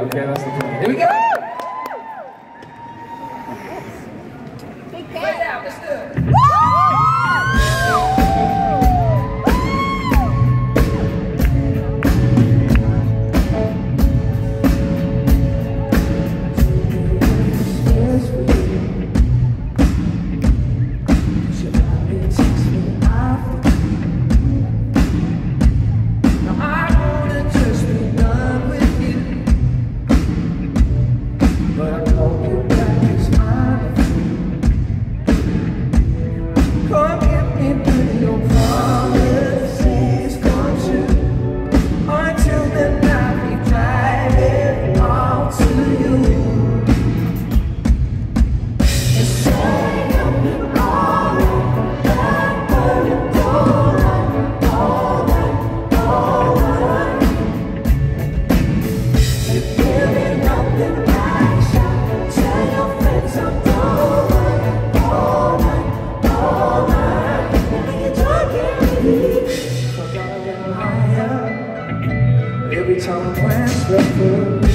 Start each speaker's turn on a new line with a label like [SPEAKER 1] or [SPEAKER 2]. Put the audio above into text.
[SPEAKER 1] Okay, that's the plan. Here we go! Me.